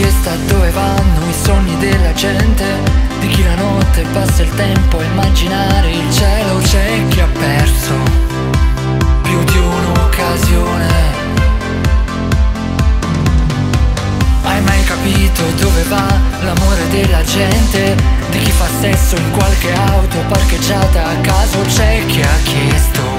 chiesta dove vanno i sogni della gente. Di chi la notte passa il tempo a immaginare il cielo C'è chi ha perso. Più di un'occasione. Hai mai capito dove va l'amore della gente? Di chi fa sesso in qualche auto parcheggiata a caso C'è chi ha chiesto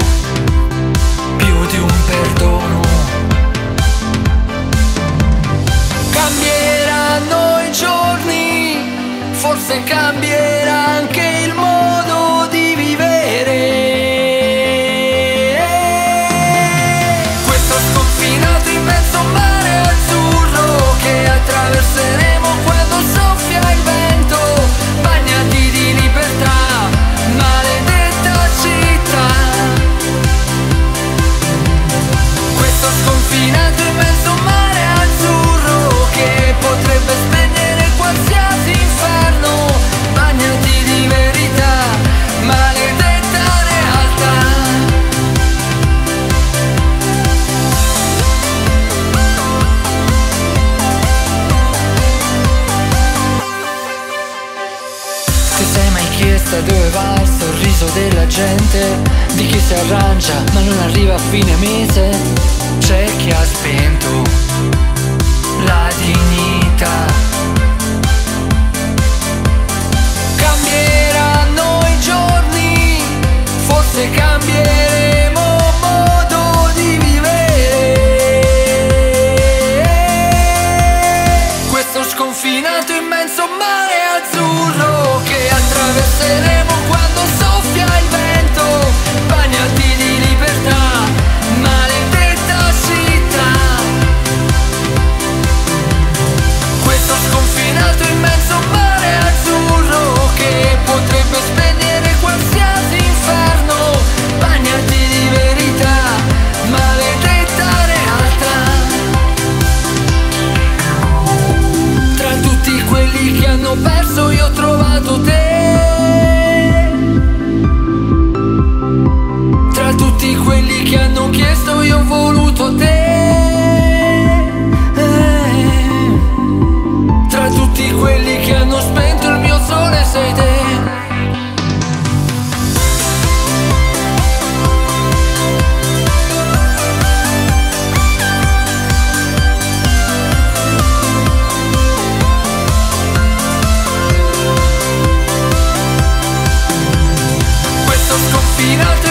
Ti sei mai chiesta dove va il sorriso della gente? Di chi si arrangia ma non arriva a fine mese? C'è chi ha spento la dignità Cambieranno i giorni, forse cambieremo modo di vivere Questo sconfinato immenso mare seré. tutti quelli che hanno chiesto io ho voluto te. Tra tutti quelli che hanno spento il mio sole sei te. Finalmente